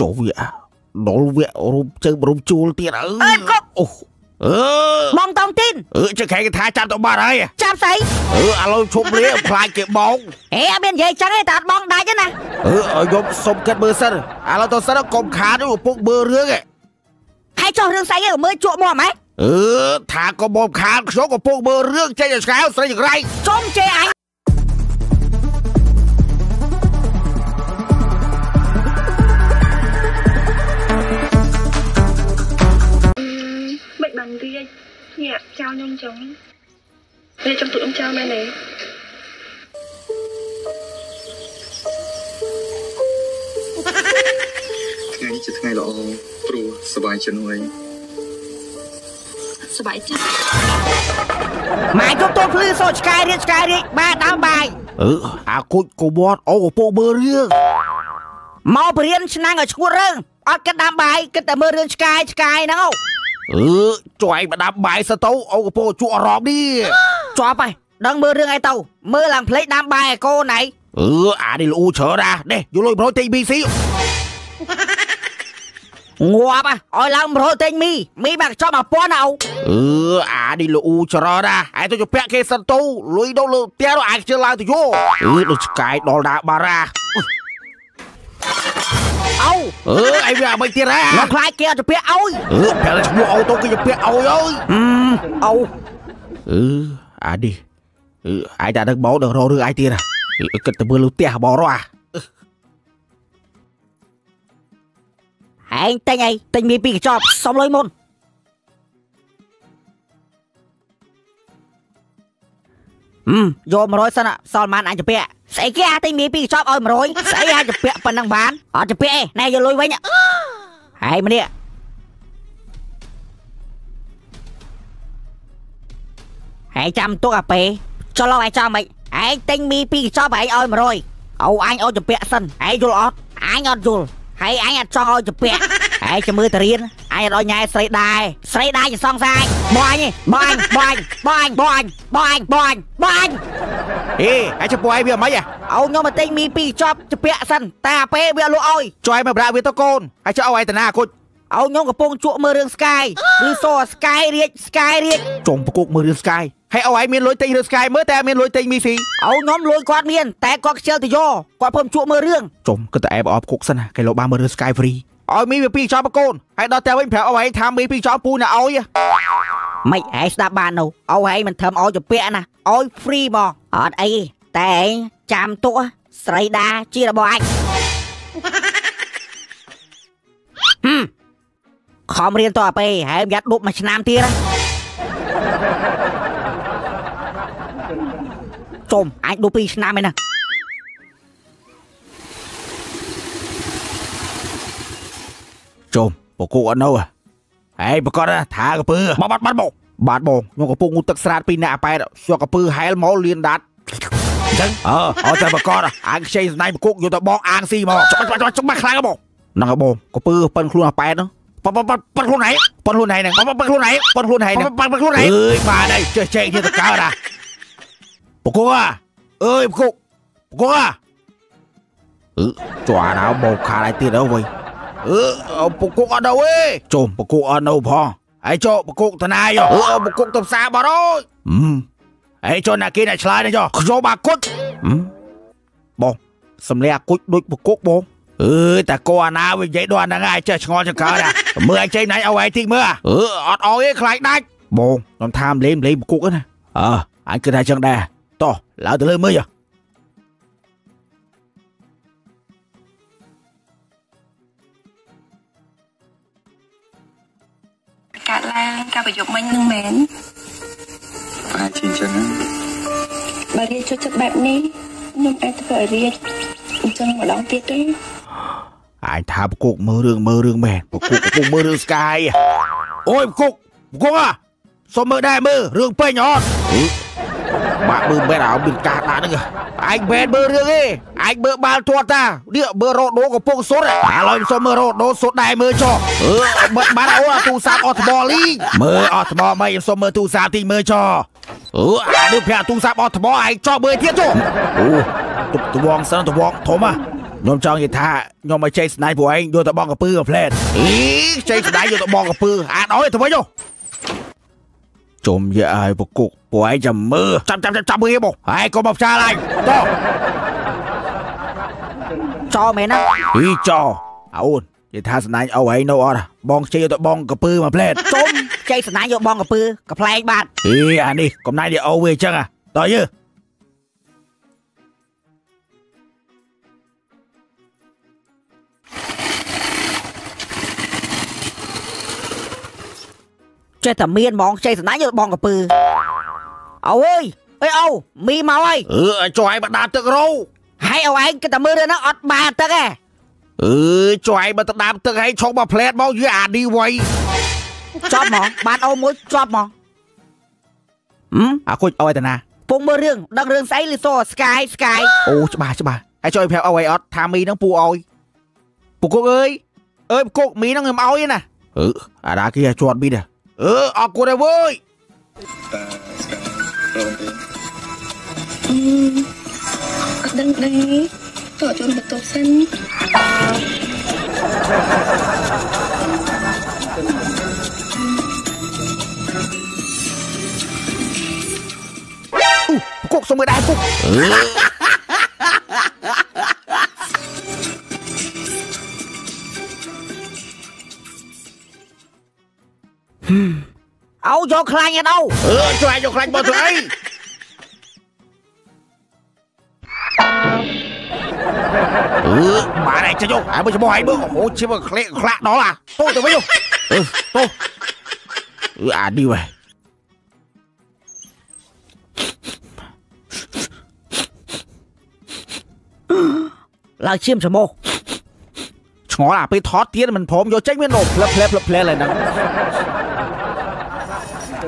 ចូលវាដល់វារុំជើងរុំជួលទៀតអើអើកុកអូអឺបងតងទីនអឺចុះខែគេថាចាប់ទៅបាត់ហើយចាប់ស្អីអឺឥឡូវឈប់រៀខ្លាចគេបោកហេអត់មាននិយាយចឹងទេតែអត់បងដាច់ទេណាអឺឲ្យខ្ញុំសុំគិតមើលសិនឥឡូវទៅសិនកុំខាតទេឪពុកមើលរឿងឯងហើយចោះរឿងស្អីគេមើលជក់មកម៉េចអឺថាកុំបំខាតខ្ញុំកំពុងមើលរឿងចេញឲ្យឆ្កែស្រីចង្រៃសុំជេរអញ មិនបានរៀបញាក់ចោលខ្ញុំចឹងរៀបចំទូខ្ញុំចោលមែនទេថ្ងៃនេះជាថ្ងៃល្អព្រោះសប្បាយចិត្តហើយសប្បាយចិត្តម៉ែគ្រប់តូនភ្លឺសូឆ្កែរៀបឆ្កែរៀបបាទដើមបាយអឺអាគុជកុំវត្តអូកំពុងមើលរឿងមកបរៀនឆ្នាំងឲ្យឈួតរឿងអត់គិតដើមបាយគិតតែមើលរឿងឆ្កែឆ្កែហ្នឹងអូ អឺជួយបដាប់បាយសទៅអូកំពុងជួអារម្មណ៍នេះជាប់ហើយដឹងមើលរឿងអីទៅមើលឡើងភ្លេចដើមបាយឲ្យកូនណៃអឺអានេះលូច្រើនណាស់នេះយកលុយប្រយទិញ BC ងាប់ហ่ะឲ្យឡើង100ទិញមីមីបាក់ចប់1000ណាអូអឺអានេះលូច្រើនណាស់ឯទៅជពាក់គេសិនទៅលុយដល់លើផ្ទះនោះអាចជិះឡើងទៅយកអឺដូចឆ្កែដល់ដាបារ៉ា អូអឺអីវាមិនទៀតហ៎មកខ្លាចគេអត់ទៅពាក់ឲ្យអឺប្រាប់ឈ្មោះអូទៅគេជពាក់អោយអើយហឹមអូអឺអានេះអឺអាយតែដឹកបោដល់រករឿងអាយទៀតហ៎អឺគិតទៅមើលលើផ្ទះបោរ៉ាហែងទិញអីទិញមីពីរកញ្ចប់សុំលុយមុនហឹមយក100សិនអ่ะសល់ប៉ុន្មានអញទៅពាក់ ស្អីគេអាទិញមីពីរកញ្ចប់ឲ្យ100ស្អីអាចទៅពាក់ប៉ុណ្ណឹងបានអត់ទៅពាក់ឯងណែយកលុយវិញហើយម្នាក់ហើយចាំទុកអាពេចុះឡោឯងចាំមិនឯងទិញមីពីរកញ្ចប់ឯងឲ្យ100អូអញឲ្យទៅពាក់សិនឯងយល់អត់អញអត់យល់ហើយអញអត់ចង់ឲ្យទៅពាក់ឯងចាំមើលទៅរៀនអញអត់ឲ្យញ៉ែស្រីដែរស្រីដែរជាសងសាយបងអញទេបងអញបងអញបងអញបងអញបងអញបងអញបងអញ ហេអាយជពួយវាមិនហ៎អូខ្ញុំមកទិញមីពីរកញ្ចប់ទៅពាក់សិនតែអាពេវាលក់ឲ្យជួយមកប្រាក់វាទៅកូនហើយចុះឲ្យឯតាណាគុជអូខ្ញុំកំពុងជក់មើលរឿង Sky ឬសូ Sky រៀច Sky រៀចចុងប្រគុកមើលរឿង Sky ហើយឲ្យឯងមានលុយទិញរឿង Sky មើលតែអត់មានលុយទិញមីស៊ីអូខ្ញុំលួយគាត់មានតែគាត់ខ្ជិលទៅយកគាត់ភើមជក់មើលរឿងចុំគិតតែអែបអបគុកសិនណាគេលោកបានមើលរឿង Sky free ឲ្យមីវាពីរចោលបកូនហើយដល់តែវិញប្រាប់ឲ្យឯងថាមីពីរចោលពូណាឲ្យមិនឯងស្ដាប់បាននោះអូឯងមិនធ្វើឲ្យទៅពាក់ណាឲ្យ free មកអត់អីតែឯងចាំទុកស្រីដាជារបស់អញហឹមខំរៀនតអាពេហើយយ៉ាត់ដប់មួយឆ្នាំទៀតណាចុំអញដប់2ឆ្នាំឯណាចុំបកគុកអត់នៅហេប្រកាសថាកពើមកបាត់បាត់មក បាទបងខ្ញុំកំពុងងូតទឹកស្រាតពីអ្នកអប៉ែតយកកពើហែលមកលៀនដាត់អញ្ចឹងអើអត់តែប្រកាសអាងខ្ចីស្នៃប្រគុកយកទៅបងអាងស៊ីមកច្បាស់ច្បាស់ច្បាស់ខ្លាំងបងហ្នឹងហើយបងកពើប៉ិនខ្លួនអប៉ែតហ្នឹងប៉ប៉ប៉ិនខ្លួនឯងប៉ិនខ្លួនឯងហ្នឹងប៉ិនខ្លួនឯងប៉ិនខ្លួនឯងហ្នឹងប៉ិនខ្លួនឯងអើយបាទហើយចេះចេះទៀតទៅកើតអាប្រគុកអើយប្រគុកប្រគុកអឺចុះអាណាបោកខាតឯទៀតអើវិញអឺពកុកអត់នៅទេចុំពកុកអត់នៅផង ហើយចុះពកុកតណាយអឺពកុកទៅផ្សារបាត់ហើយហើយចុះណាគេអ្នកឆ្លើយនេះចុះខ្ញុំបាគុតបងសំលេអាគុជដូចពកុកបងអឺតែកោអាណាវានិយាយដល់អាហ្នឹងហើយចេះឆ្ងល់ចង្កើណាមើលឲ្យចេញណៃឲ្យឯងទីមើលអឺអត់អោយទេខ្លាចដាច់បងខ្ញុំថាមលេងលេងពកុកណាអើអញគិតថាចឹងដែរតោះឡើងទៅលើមើលចុះ កាត់ឡើងការប្រយុទ្ធមិញនឹងមែនប្រហែលជាអញ្ចឹងណាបើរៀបជួយចិត្តបែបនេះខ្ញុំអាចធ្វើឲ្យរៀបអញ្ចឹងម្ដងទៀតទេអញថាប្រគុកមើលរឿងមើលរឿងមែនប្រគុកកំពុងមើលរឿងស្កាយអូយប្រគុកប្រគុកអាសុំមើលដែរមើលរឿងពេញអត់ បាក់មើលបែរឲ្យមានការដាក់ហ្នឹងឯងបែរមើលរឿងទេឯងមើលបាល់ទាត់តានេះមើលរ៉ូដូកំពុងសុទ្ធឥឡូវសុំមើលរ៉ូដូសុទ្ធដែរមើលចុះអឺបាត់បាត់អូអាទូរស័ព្ទអត់ថ្មលីងមើលអត់ថ្មមិនសុំមើលទូរស័ព្ទទីមើលចុះអឺអានេះប្រាក់ទូរស័ព្ទអត់ថ្មឯងចុះមើលទៀតចុះអូទប់ទវងសិនទវងធំហ៎ខ្ញុំចង់និយាយថាខ្ញុំមកចេញស្នាយពួកឯងយកទៅបងកពើកំ plate អីចេញស្នាយយកទៅបងកពើអាដល់ទៅវិញជុំ យាយឲ្យពគុកពួកឯងចាំមើលចាំចាំចាំចាំមើលបងហើយកុំមកផ្ចាឡើយតោះចោមែនណាអីចោអូននិយាយថាស្នាញ់អូឯងនៅអត់បងចេញយកទៅបងកពើមក plate ជុំចេញស្នាយកបងកពើកផ្លែងបាទអីអានេះកំណាយនេះអូវាអញ្ចឹងហ่ะតើយើ ចេះតែមានហ្មងចេញស្នាយកបងកពើអូអើយអើយអូមីមកហើយអឺឲ្យចុះឯងបដាទឹករោហើយអូឯងគិតតែមើលរឿងហ្នឹងអត់បានទឹកទេអឺចុះឯងបើទៅដាំទឹកឲ្យឆុងមក plate មកយឺអានេះវៃចប់ហ្មងបានអូមួយចប់ហ្មងហឹមអាគុជអោយតាណាពុំមើលរឿងដឹងរឿងស្អីលីសូស្កាយស្កាយអូច្បាស់ច្បាស់ហើយចុះឲ្យប្រាប់អូឯងអត់ថាមីហ្នឹងពូអោយពូគុកអើយអើយពូគុកមីហ្នឹងខ្ញុំអោយណាអឺអាដាគីឲ្យជាប់មីដែរអឺអរគុណ ហើយវើយតាស្កាយរងទេអឺអត់ដឹ អូយកខ្លាញ់អត់អូអឺចុះឯងយកខ្លាញ់មកធ្វើអីអឺបានឯងចុះយកហើយមើលច្បោះឯងមើលអូជិះមកក្លេកខ្លាក់ដល់អាទៅទៅវិញអឺទៅអឺអានេះវ៉េឡើងឈាមច្រមុះឆ្ងល់អាពេលថតទៀតមិនព្រមយកចេញមានអូផ្លែផ្លែផ្លែផ្លែឡើយហ្នឹង ឃ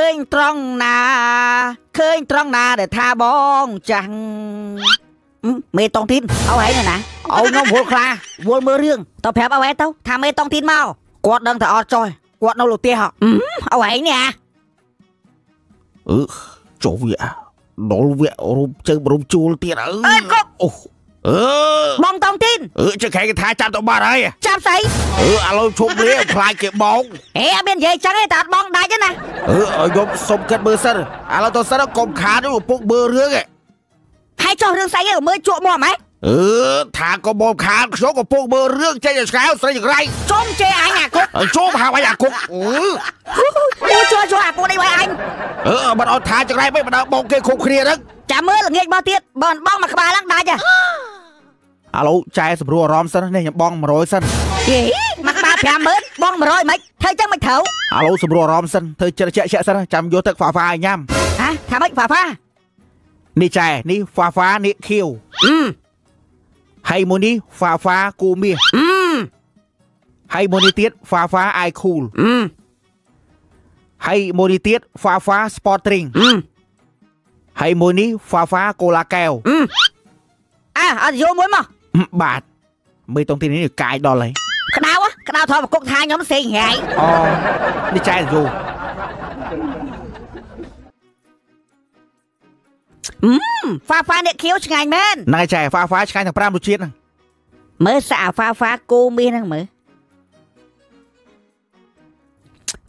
ើញត្រង់ណាឃើញត្រង់ណាដែលថាបងចាស់ហឹមមេតងទីនអូហែងណាអូខ្ញុំវល់ខ្លាវល់មើលរឿងតើប្រាប់អូហែងទៅថាមេតងទីនមកគាត់ដឹងតែអត់ចុះគាត់នៅលើផ្ទះហ៎ហឹមអូហែងនេះអាអឺចូលវាដល់វារូបជើងរូបជួលទៀតអើអើយគុក អូអឺបងតងទីនអឺចុះខែគេថាចាប់ទៅបាត់ហើយចាប់ស្អីអឺឥឡូវឈប់លាខ្លាចគេបងហេអត់មាននិយាយចឹងទេតែអត់បងដាច់ទេណាអឺឲ្យខ្ញុំសុំគិតមើលសិនឥឡូវទៅសិនកុំខាតឪពុកមើលរឿងឯងហើយចុះរឿងស្អីគេមើលជក់មកម៉េចអឺថាកុំបងខាតខ្ញុំកំពុងមើលរឿងចេញឲ្យឆ្កែស្រីចង្រៃជុំជេរអញអាគុកហើយជុំហៅឲ្យអាគុកអឺអូជួយជួយអាពូនេះឲ្យអញអឺមិនអត់ថាចង្រៃមិនបណ្ដើបងគេគ្រប់គ្នាហ្នឹងចាំមើលល្ងាចបោះទៀតបើមិនបងមកក្បាលឡើងដាច់ហ៎ ឥឡូវចែសម្រួលអារម្មណ៍សិននេះខ្ញុំបង100សិនហេមកក្បាល50000បង100មិនធ្វើចឹងមិនត្រូវឥឡូវសម្រួលអារម្មណ៍សិនធ្វើចិត្តជាក់ជាក់សិនចាំយកទឹកហ្វាហ្វាឲ្យញ៉ាំហ៎ថាម៉េចហ្វាហ្វានេះចែនេះហ្វាហ្វានេះខៀវអឺហើយមួយនេះហ្វាហ្វាគូមាសអឺហើយមួយនេះទៀតហ្វាហ្វាអាយខូលអឺហើយមួយនេះទៀតហ្វាហ្វាស្ពតទ្រីងអឺហើយមួយនេះហ្វាហ្វាកូឡាកែវអឺអើអត់យកមួយមក បាទមេតុងទីនេះកាយដល់ហើយក្តៅហ៎ក្តៅថតប្រគុកថាខ្ញុំសេងហាយអូនេះចែយូហ្វាហ្វានេះខៀវឆ្ងាញ់មែនហ្នឹងហើយចែហ្វាហ្វាឆ្ងាញ់ទាំង5រសជាតិហ្នឹងមើលសាក់ហ្វាហ្វាគូមាសហ្នឹងមើល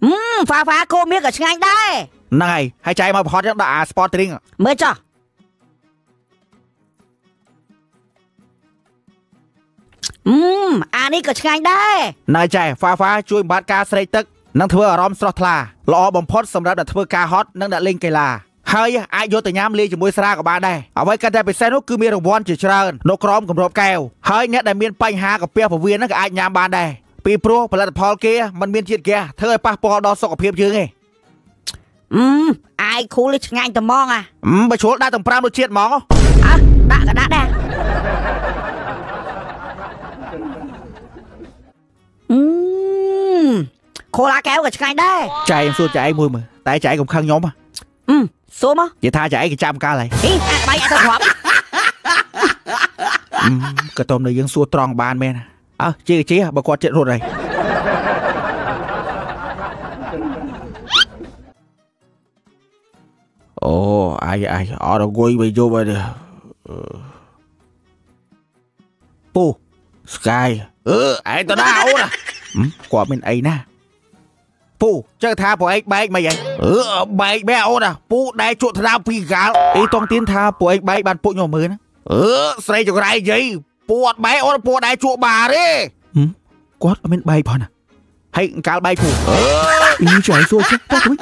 អឺហ្វាហ្វាគូមាសក៏ឆ្ងាញ់ដែរហ្នឹងហើយហើយចែមកប្រហត់ចឹងដាក់អាស្ពតទ្រីងមើលចុះ អឺអានេះក៏ឆ្ងាញ់ដែរហ្នឹងហើយចែហ្វាហ្វាជួយបំបត្តិការស្រេកទឹកនិងធ្វើអារម្មណ៍ស្រស់ថ្លាល្អបំផុតសម្រាប់អ្នកធ្វើការហត់និងអ្នកលេងកីឡាហើយអាចយកទៅញ៉ាំលាយជាមួយស្រាក៏បានដែរអ្វីកាន់តែពិសេសនោះគឺមានរង្វាន់ជាច្រើននៅក្រោមគម្របកែវហើយអ្នកដែលមានបញ្ហាកាពះពោះវៀនហ្នឹងក៏អាចញ៉ាំបានដែរពីព្រោះផលិតផលគេมันមានជាតិហ្គាសធ្វើឲ្យប៉ះពាល់ដល់សុខភាពយើងឯងអឺអាយខូលនេះឆ្ងាញ់តែហ្មងអាអឺបើជ្រុលដាក់ទាំង5រសជាតិហ្មងអើដាក់ក៏ដាក់ដែរ ខូឡាកែវក៏ឆ្ងាញ់ដែរចែខ្ញុំសួរចែមួយមើលតែចែកុំខឹងខ្ញុំហ៎អឺសួរមកនិយាយថាចែគេចាំកាលហើយហីអាក្បាញ់អត់ទៅគ្រាប់អឺក៏តុំនៅយើងសួរត្រង់បានមែនអើជាជាបើគាត់ចិត្តរត់ហើយអូអាយអាយអត់អង្គុយទៅយប់ហើយនេះអឺពូស្កាយអឺឯងទៅណាអូនហ៎ហឹមគាត់មានអីណា ពូចើថាពួកឯងបែកមិនអីអឺបែកបែអូនហ៎ពូដែរជក់ថ្នោតពីកាលអីតងទៀនថាពួកឯងបែកបានពុកខ្ញុំមើលណាអឺស្រីចង្រៃយាយពូអត់បែកអូនពូដែរជក់បាទេហឹមគាត់អត់មានបែកផងណាហើយអង្កាលបែកពូអឺអ៊ីចៃសួរចេះទៅវិញ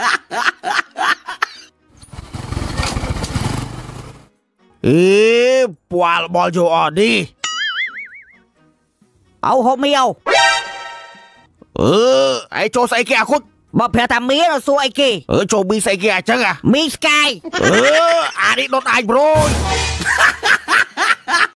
អេពាល់បលចូលអត់នេះអូហូបមីអូ អឺឯងចូលស្អីគេអាគុតបើប្រាប់ថាមីទៅសួរអីគេអឺចូលមីស្អីគេអញ្ចឹងអាមីស្កាយអឺអានេះដុតអាយប្រួយ